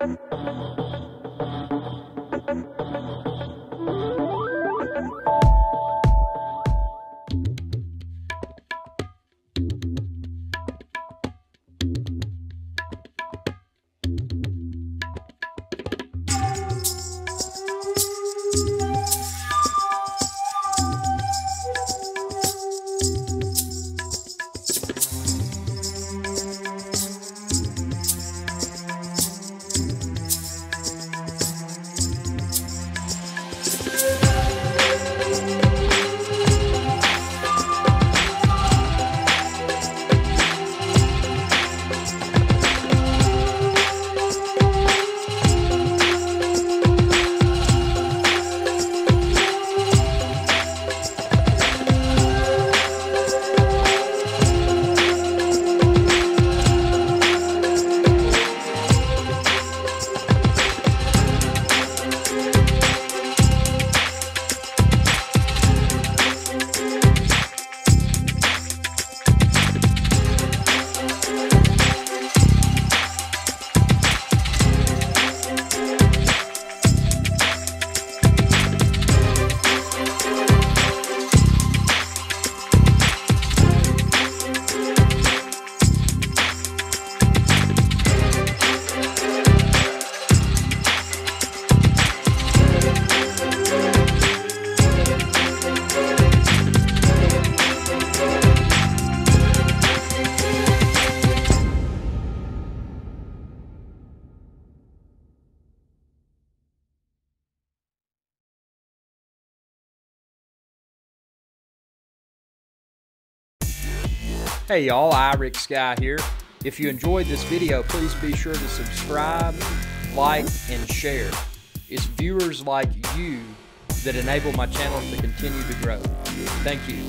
Mm-hmm. Hey y'all, IrixGuy here. If you enjoyed this video, please be sure to subscribe, like, and share. It's viewers like you that enable my channel to continue to grow. Thank you.